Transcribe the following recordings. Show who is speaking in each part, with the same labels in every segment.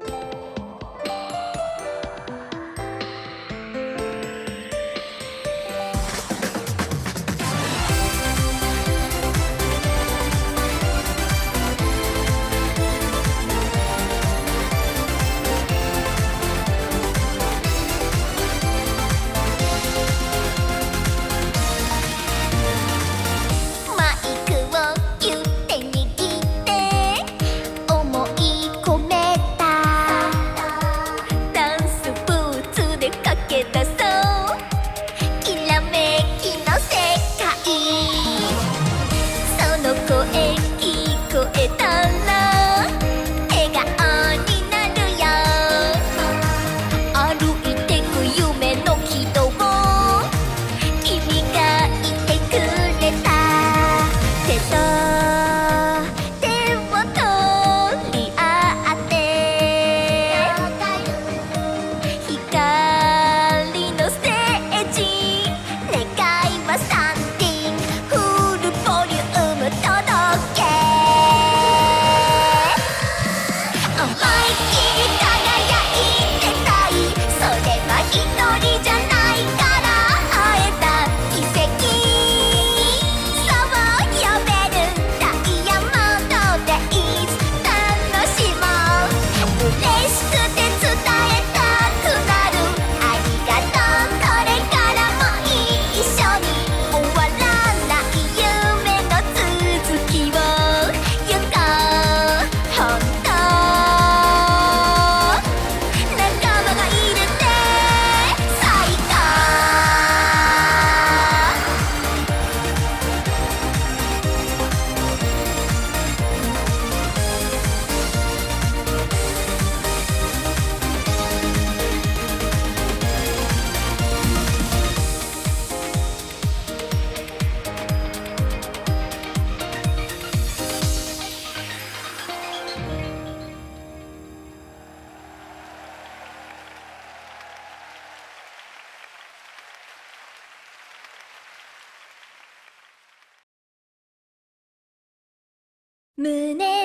Speaker 1: you. 胸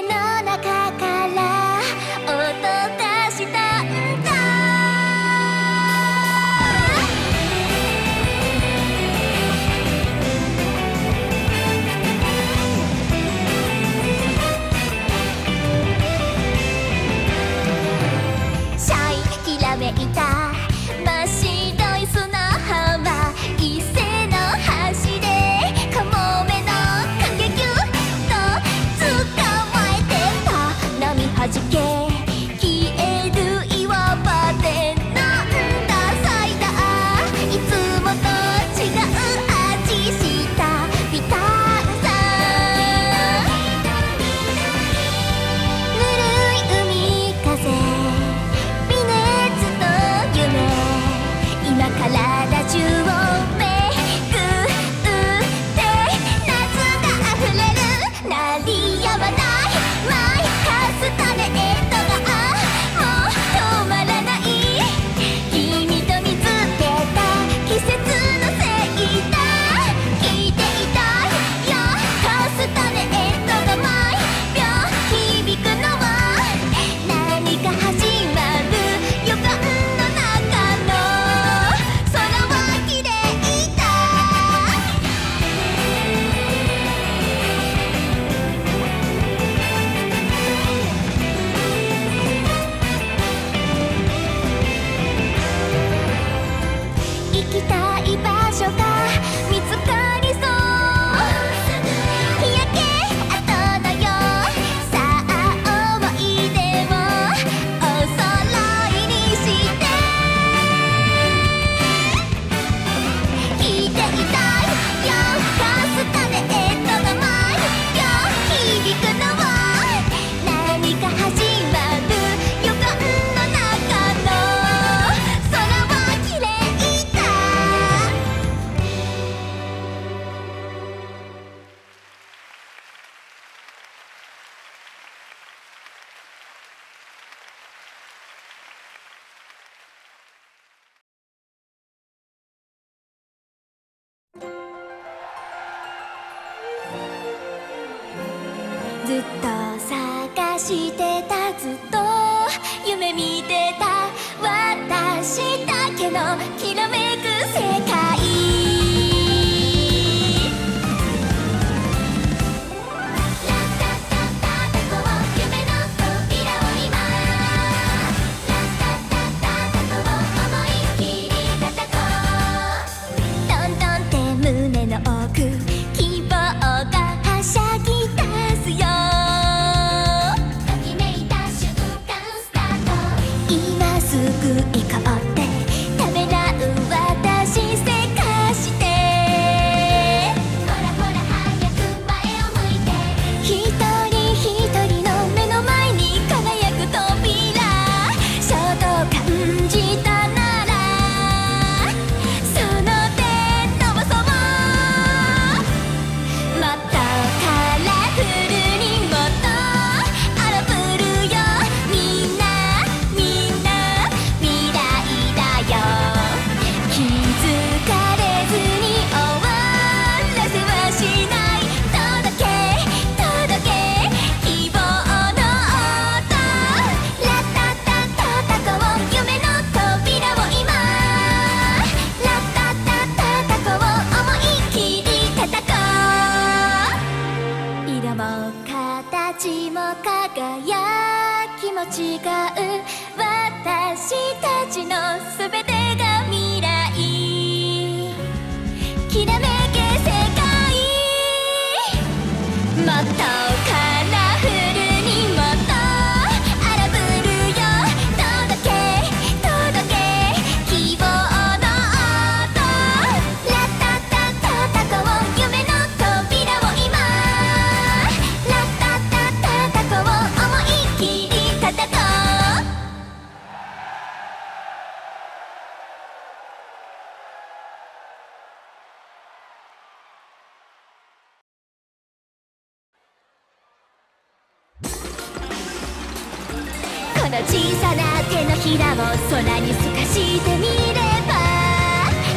Speaker 1: 空に透かしてみれば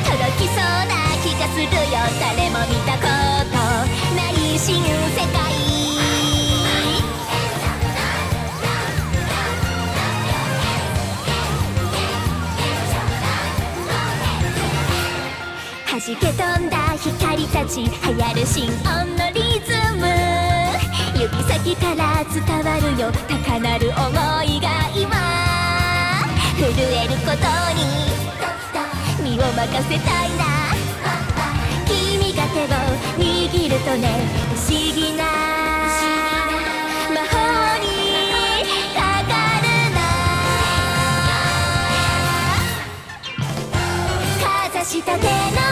Speaker 1: 届きそうな気がするよ。誰も見たことない新世界弾け飛んだ光たち流行る心音のリズム。指先から伝わるよ。高鳴る思いが。震えることに。身を任せたいな。君が手を握るとね不思議な魔法にかかるな。かざしたの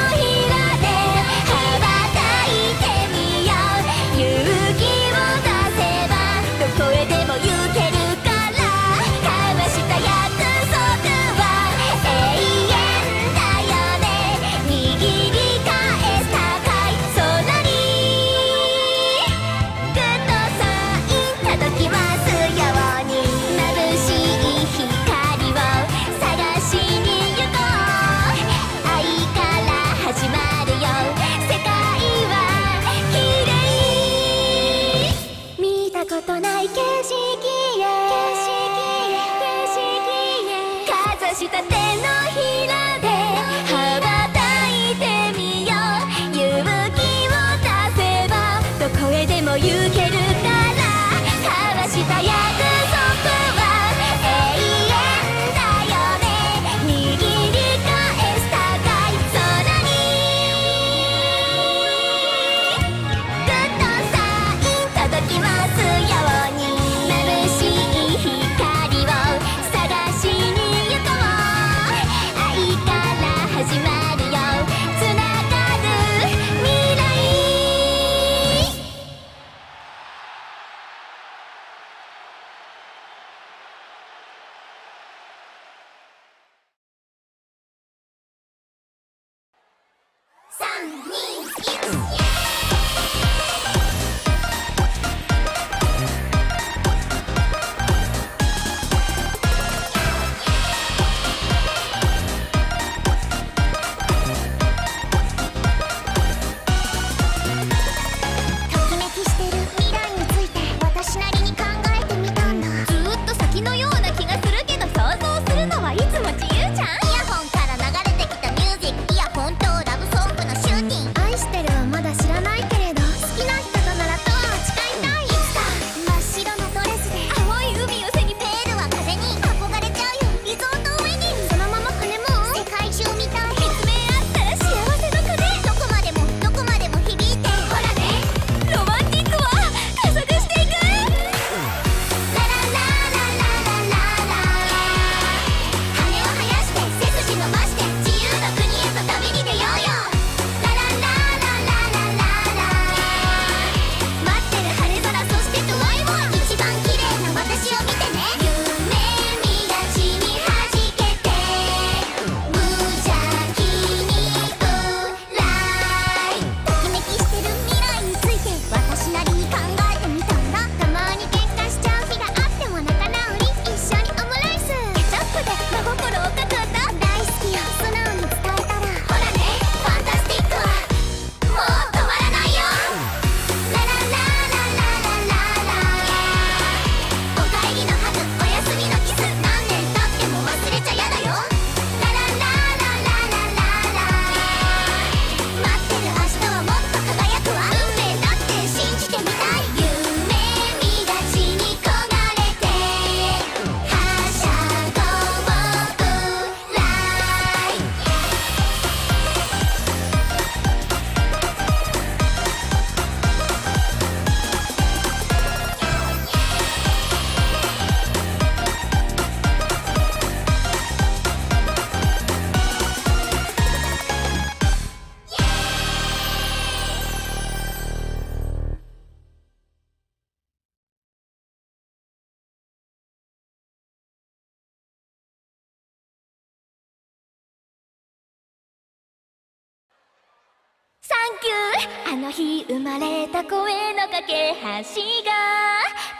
Speaker 1: の日生まれた声の架け橋が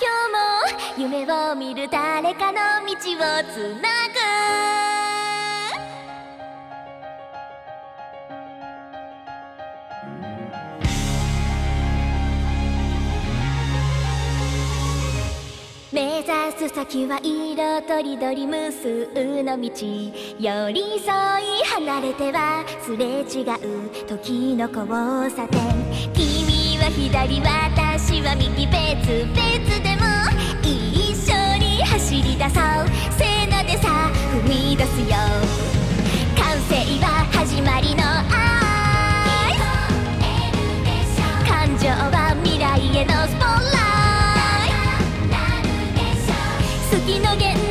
Speaker 1: 今日も夢を見る誰かの道をつなぐ。つ先は色とりどり無数の道寄り添い離れてはすれ違う時の交差点君は左私は右別々でも一緒に走り出そう。せーのでさ踏み出すよ。完成は始まりの愛感情は未来へのスポーツ時のム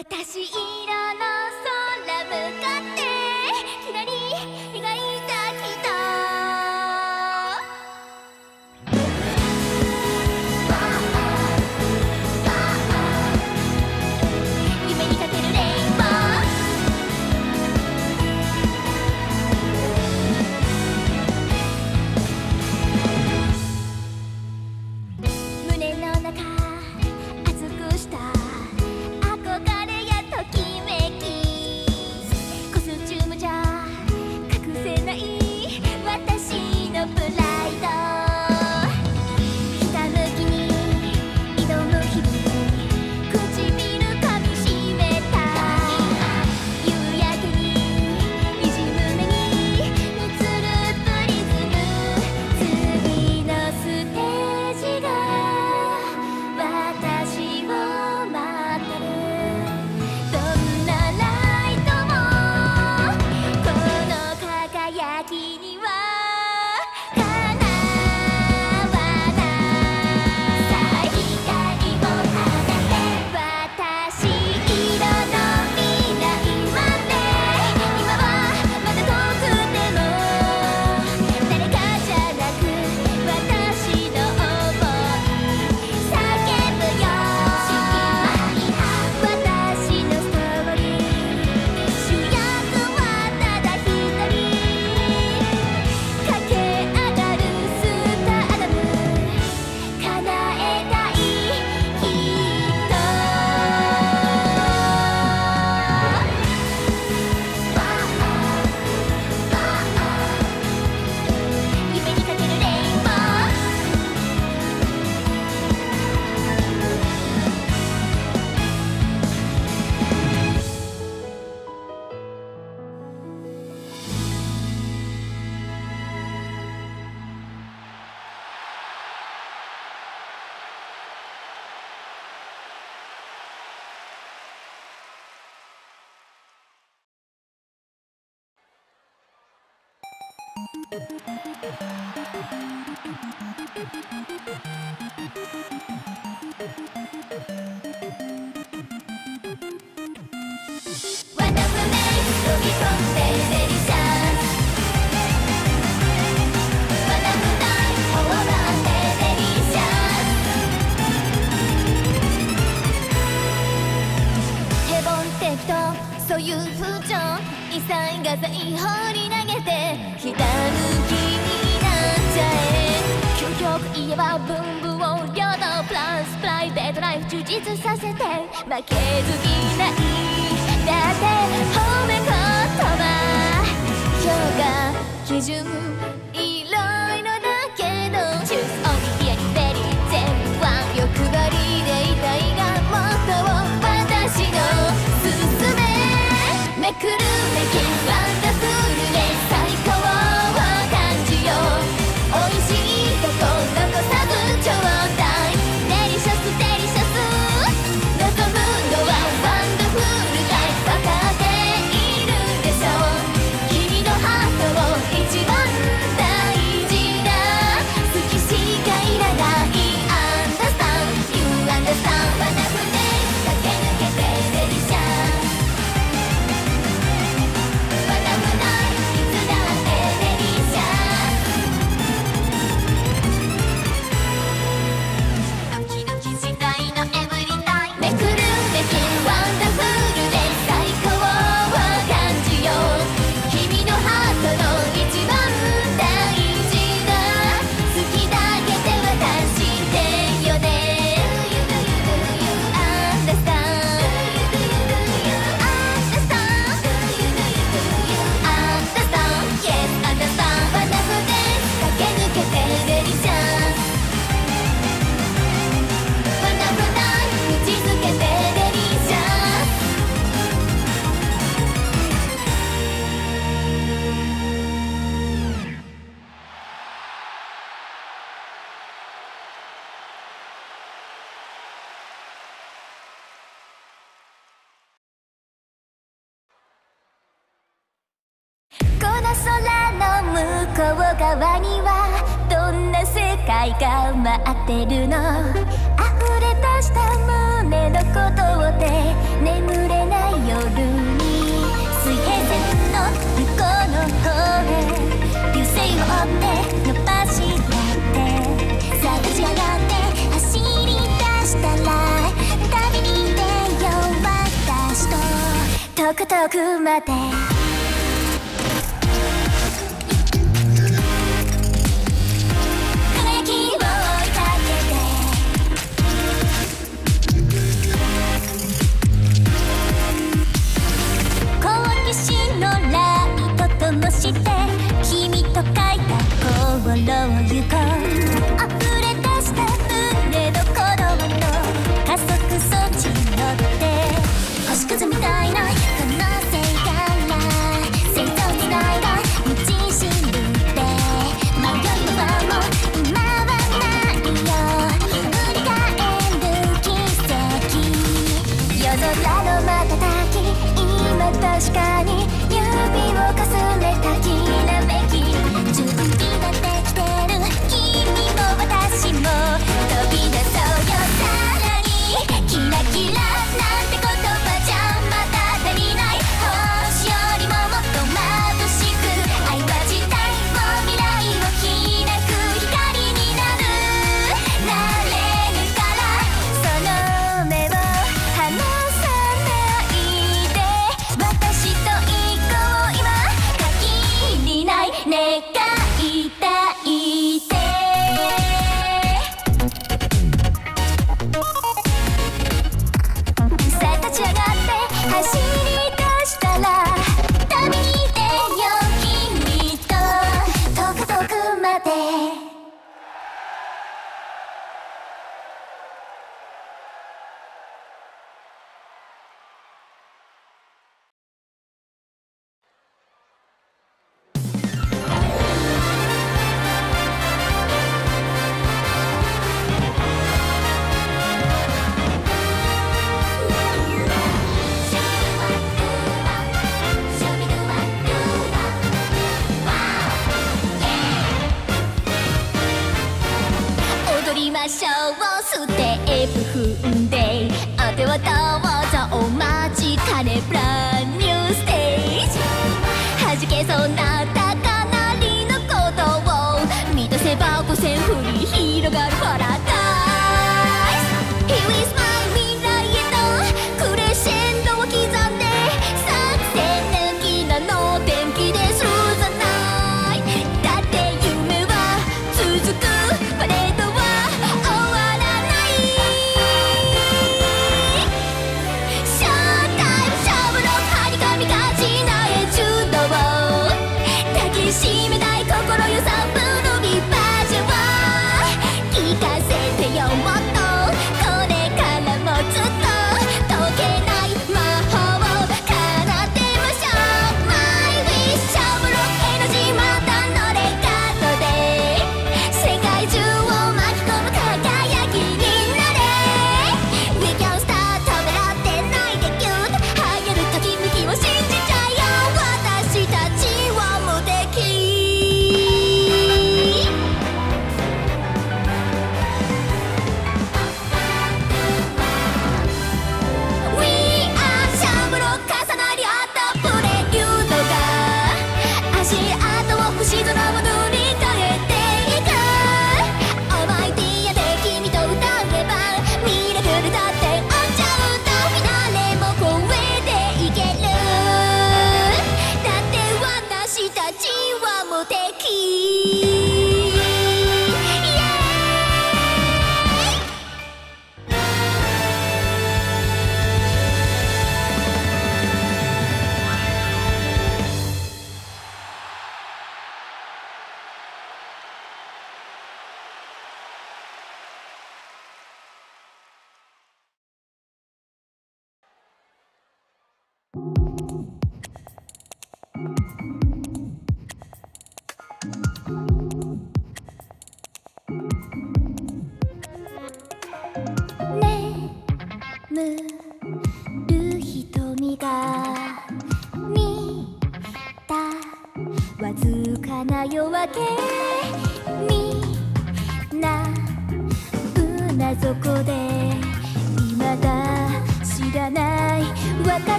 Speaker 1: 私。そういう風潮異彩が再放りなてひたむきになっちゃえ。究極言えば文具を領のプラスプライベートライフ充実させて。負けず嫌い。だって褒め言葉。評価基準。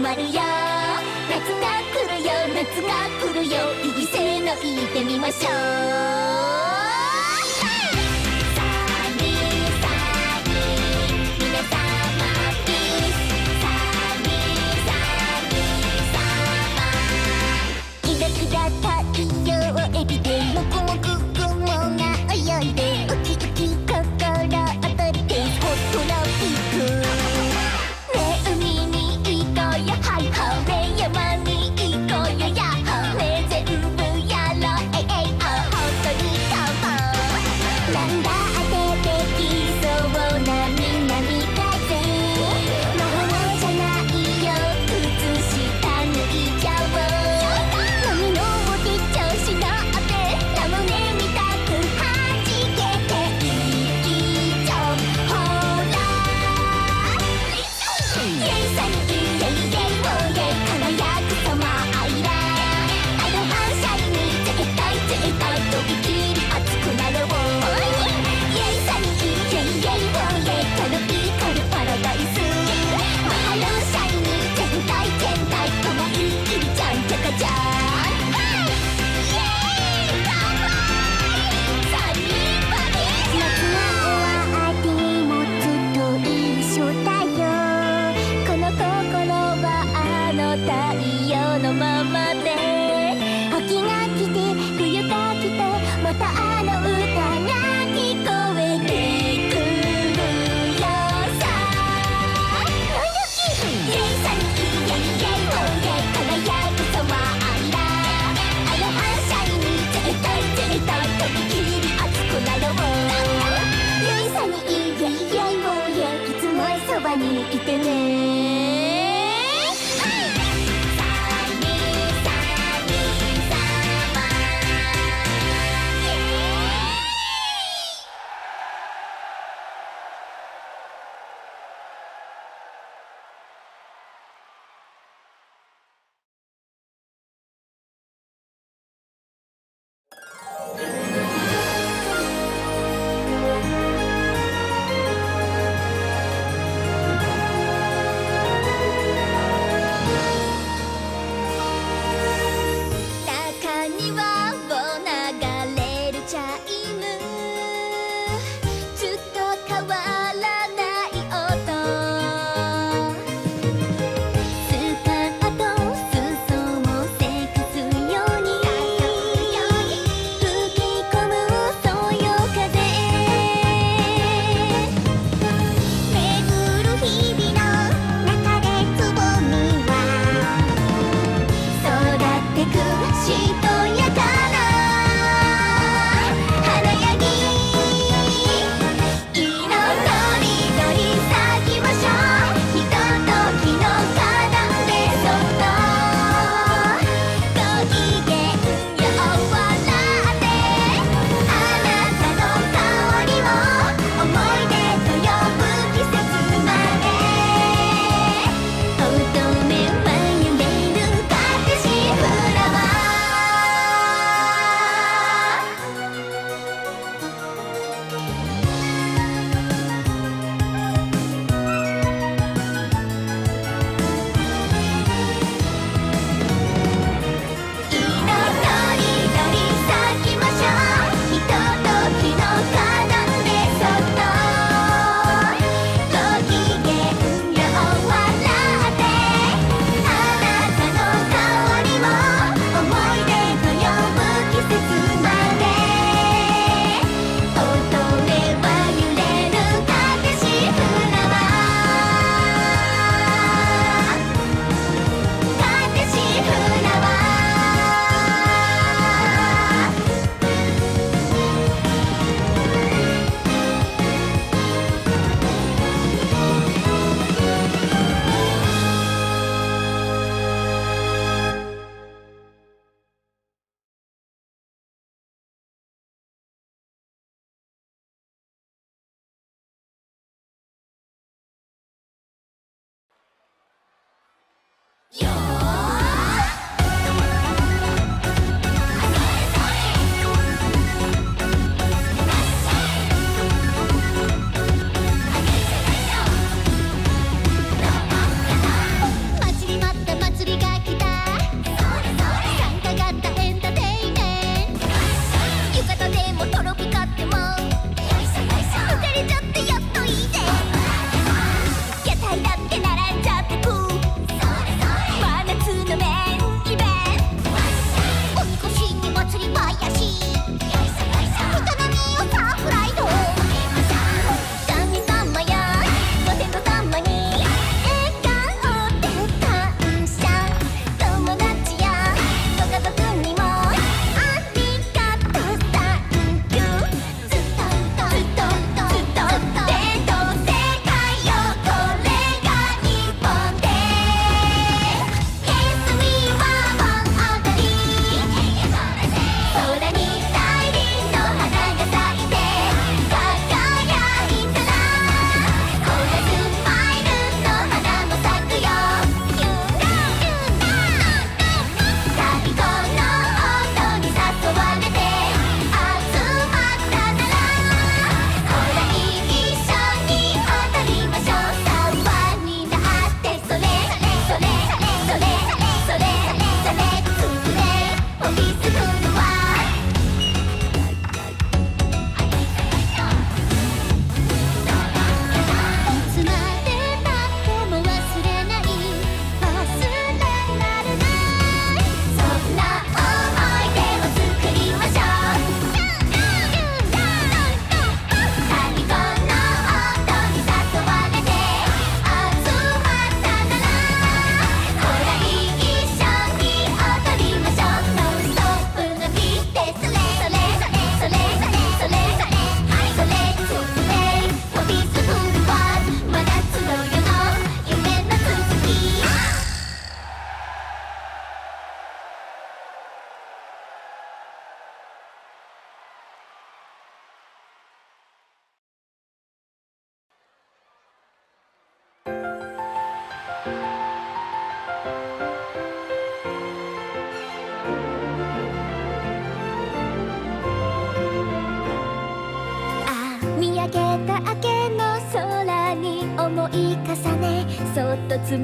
Speaker 1: まるよ夏が来るよ夏が来るよ。いいせの言ってみましょう。たあの歌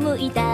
Speaker 1: 向いた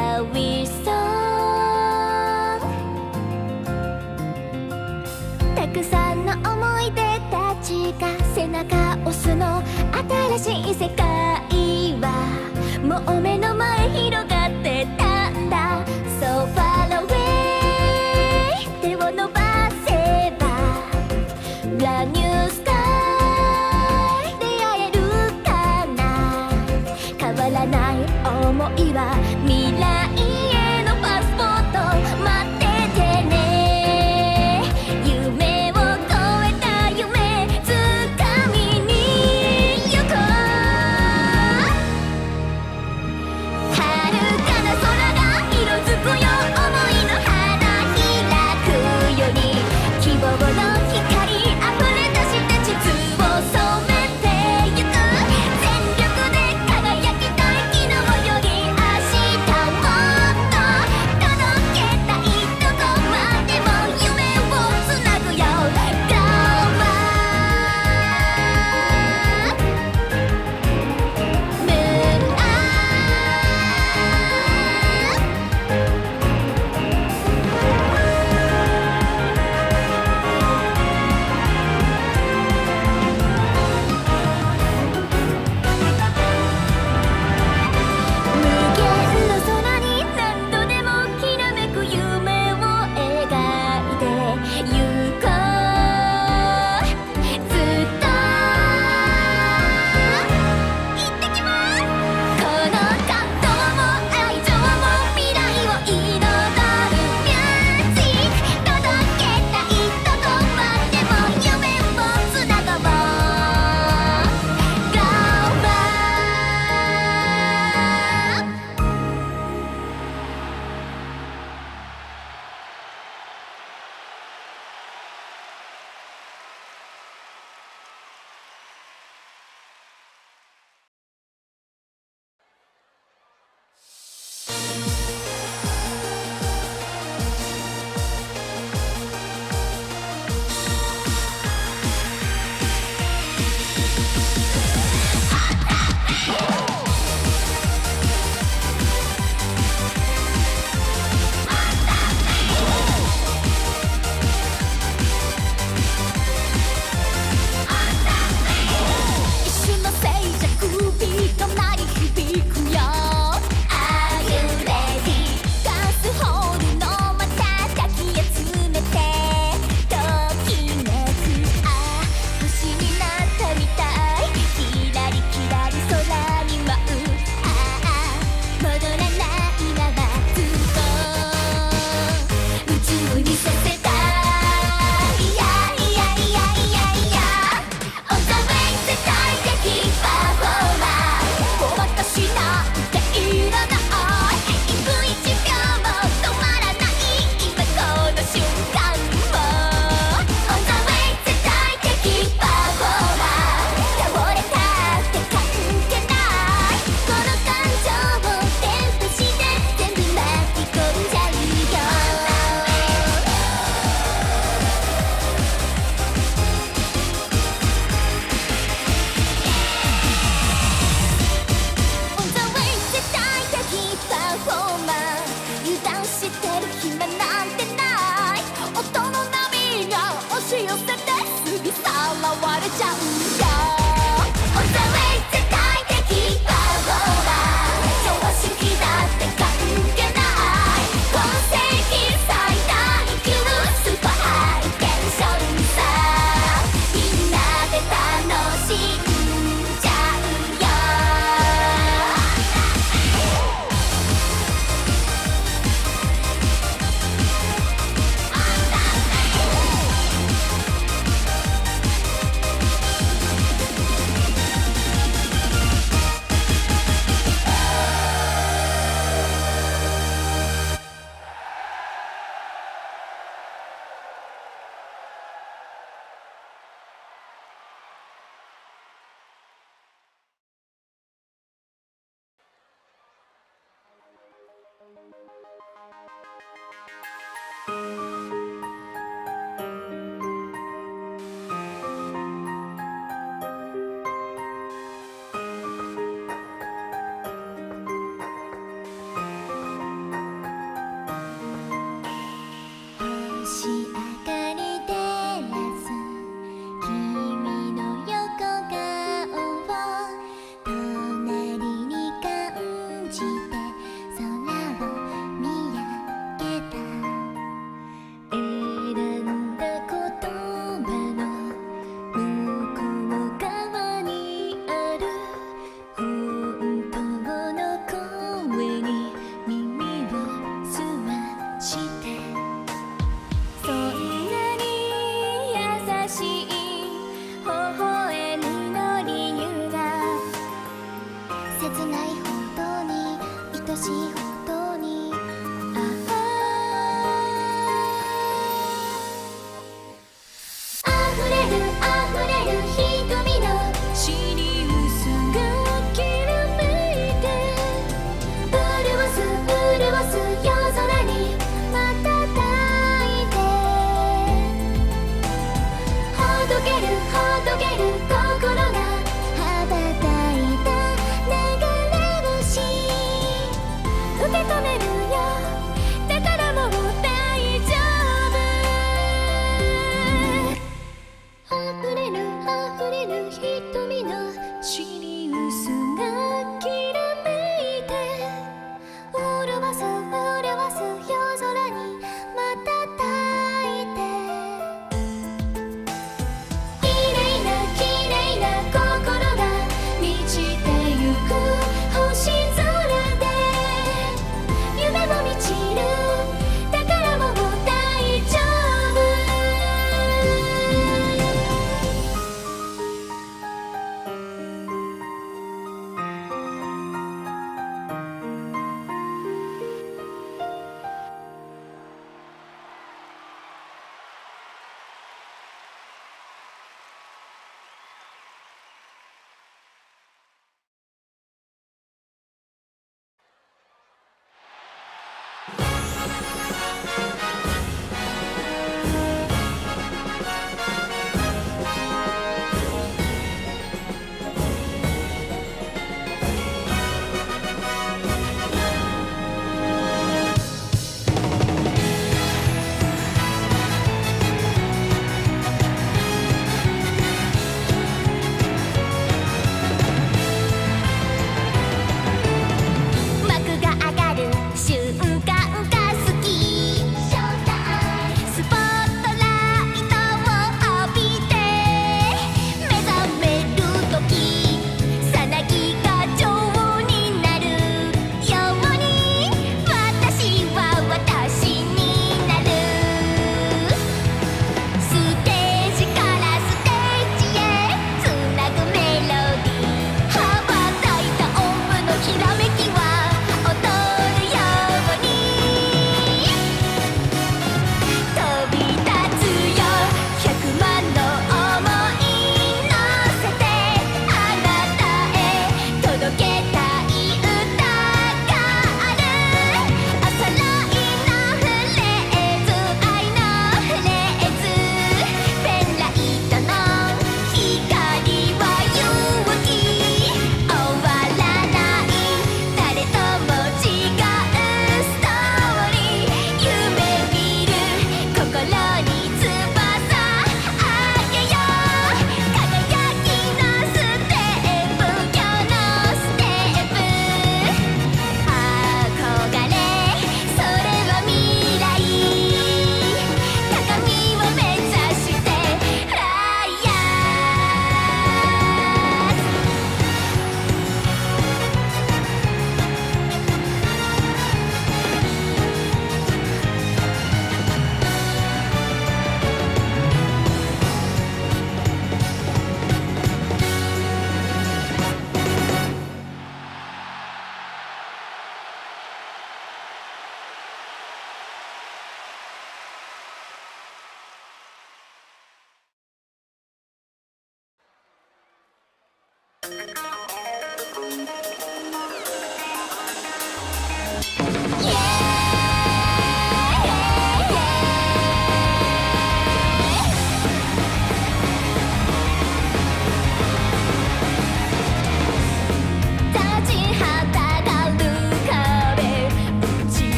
Speaker 1: 闇を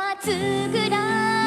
Speaker 1: は作ら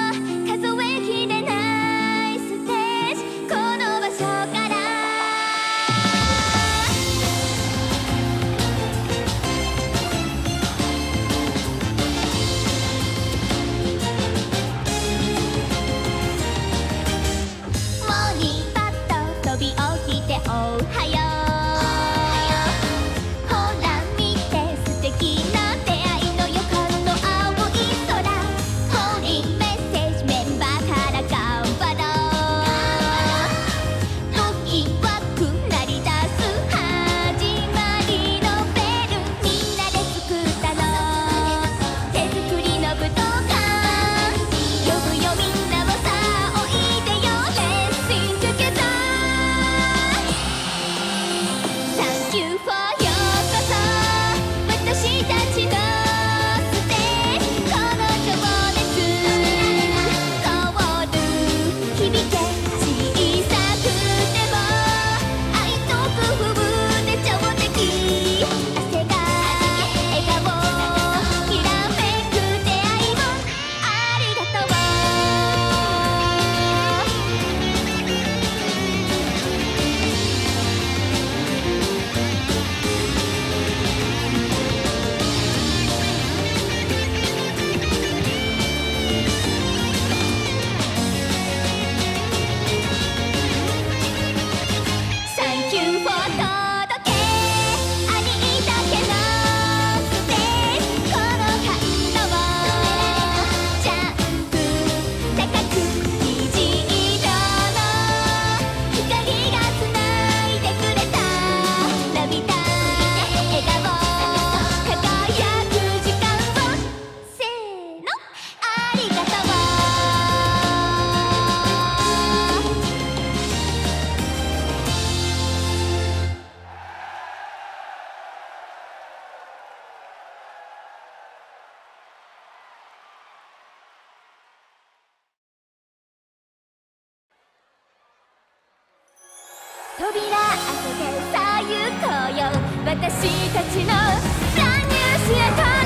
Speaker 1: 扉開けてさあ行こうよ。私たちのブランニューシアター